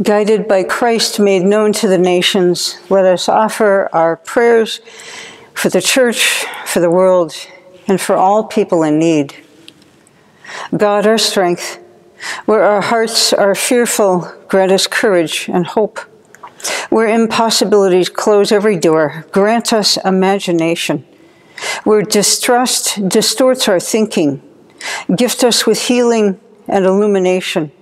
Guided by Christ made known to the nations, let us offer our prayers for the church, for the world, and for all people in need. God, our strength, where our hearts are fearful, grant us courage and hope. Where impossibilities close every door, grant us imagination. Where distrust distorts our thinking, gift us with healing and illumination.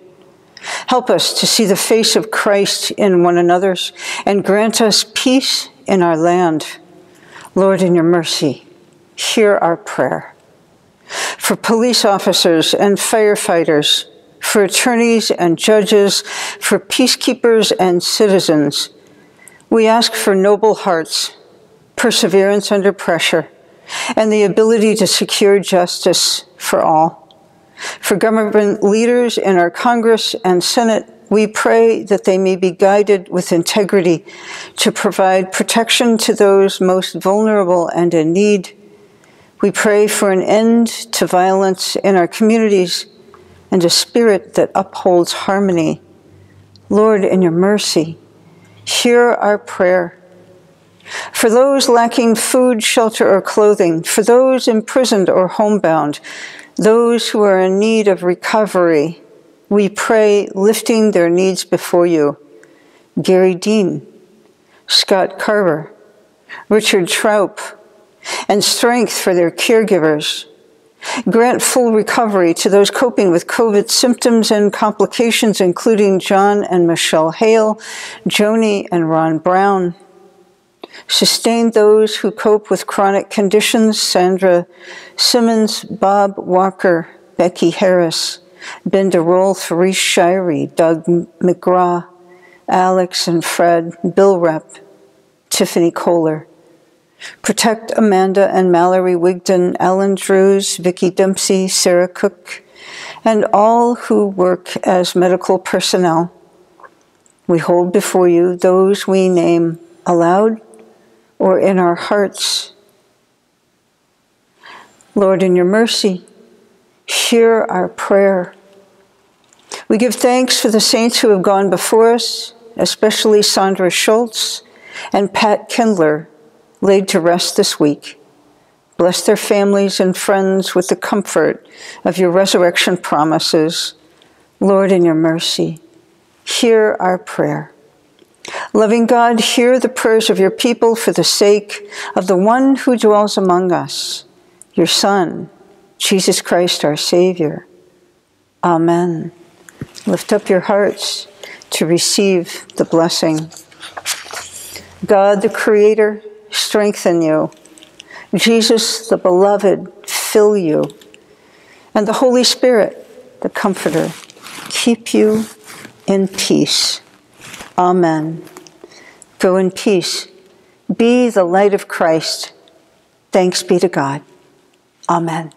Help us to see the face of Christ in one another's and grant us peace in our land. Lord, in your mercy, hear our prayer. For police officers and firefighters, for attorneys and judges, for peacekeepers and citizens, we ask for noble hearts, perseverance under pressure, and the ability to secure justice for all. For government leaders in our Congress and Senate, we pray that they may be guided with integrity to provide protection to those most vulnerable and in need. We pray for an end to violence in our communities and a spirit that upholds harmony. Lord, in your mercy, hear our prayer. For those lacking food, shelter, or clothing, for those imprisoned or homebound, those who are in need of recovery, we pray lifting their needs before you. Gary Dean, Scott Carver, Richard Troup, and strength for their caregivers. Grant full recovery to those coping with COVID symptoms and complications, including John and Michelle Hale, Joni and Ron Brown. Sustain those who cope with chronic conditions, Sandra Simmons, Bob Walker, Becky Harris, Ben DeRoll, Therese Shirey, Doug McGraw, Alex and Fred, Bill Rep, Tiffany Kohler. Protect Amanda and Mallory Wigton, Ellen Drews, Vicki Dempsey, Sarah Cook, and all who work as medical personnel. We hold before you those we name aloud or in our hearts. Lord, in your mercy, hear our prayer. We give thanks for the saints who have gone before us, especially Sandra Schultz and Pat Kindler, laid to rest this week. Bless their families and friends with the comfort of your resurrection promises. Lord, in your mercy, hear our prayer. Loving God, hear the prayers of your people for the sake of the one who dwells among us, your Son, Jesus Christ, our Savior. Amen. Lift up your hearts to receive the blessing. God, the Creator, strengthen you. Jesus, the Beloved, fill you. And the Holy Spirit, the Comforter, keep you in peace. Amen. Go in peace. Be the light of Christ. Thanks be to God. Amen.